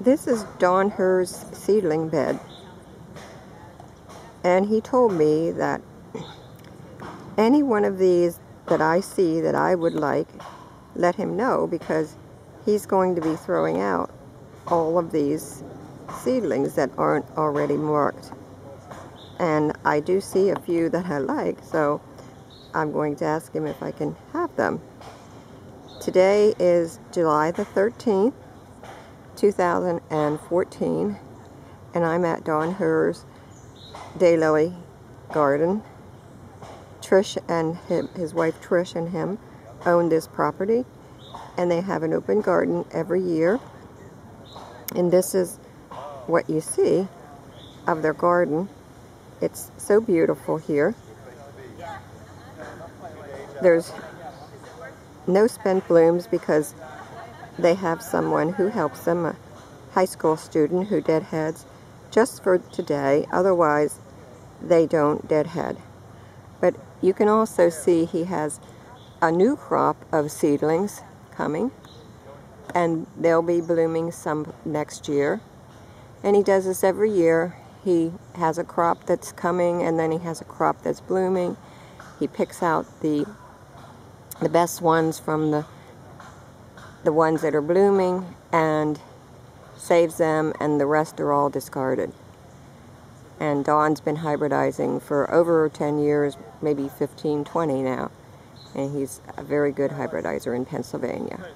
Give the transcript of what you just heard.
This is Don Herr's seedling bed. And he told me that any one of these that I see that I would like, let him know because he's going to be throwing out all of these seedlings that aren't already marked. And I do see a few that I like, so I'm going to ask him if I can have them. Today is July the 13th, 2014, and I'm at Don Herr's Daylily Garden. Trish and him, his wife Trish and him own this property, and they have an open garden every year. And this is what you see of their garden. It's so beautiful here. There's no spent blooms because they have someone who helps them, a high school student who deadheads just for today. Otherwise, they don't deadhead. But you can also see he has a new crop of seedlings coming and they'll be blooming some next year. And he does this every year. He has a crop that's coming and then he has a crop that's blooming. He picks out the the best ones from the the ones that are blooming and saves them and the rest are all discarded. And Don's been hybridizing for over 10 years, maybe 15, 20 now. And he's a very good hybridizer in Pennsylvania.